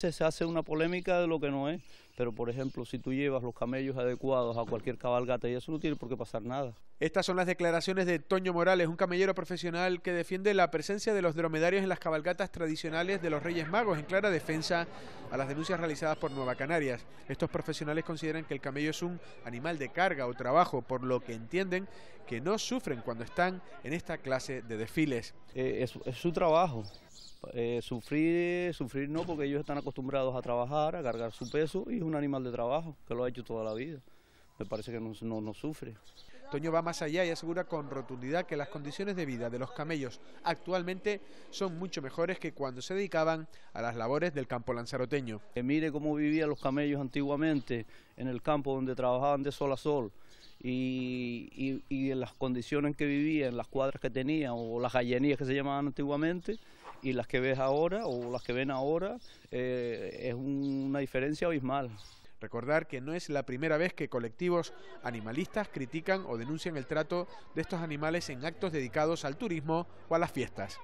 Se hace una polémica de lo que no es, pero por ejemplo, si tú llevas los camellos adecuados a cualquier cabalgata y eso no tiene por qué pasar nada. Estas son las declaraciones de Toño Morales, un camellero profesional que defiende la presencia de los dromedarios en las cabalgatas tradicionales de los Reyes Magos, en clara defensa a las denuncias realizadas por Nueva Canarias. Estos profesionales consideran que el camello es un animal de carga o trabajo, por lo que entienden que no sufren cuando están en esta clase de desfiles. Eh, es su trabajo, eh, sufrir, sufrir no, porque ellos están acostumbrados a trabajar, a cargar su peso y es un animal de trabajo que lo ha hecho toda la vida. Me parece que no, no, sufre. Toño va más allá y asegura con rotundidad que las condiciones de vida de los camellos actualmente son mucho mejores que cuando se dedicaban a las labores del campo lanzaroteño. Que mire cómo vivían los camellos antiguamente en el campo donde trabajaban de sol a sol y, y, en las condiciones en que vivían, las cuadras que tenían o las gallinías que se llamaban antiguamente y las que ves ahora o las que ven ahora eh, es una diferencia abismal. Recordar que no es la primera vez que colectivos animalistas critican o denuncian el trato de estos animales en actos dedicados al turismo o a las fiestas.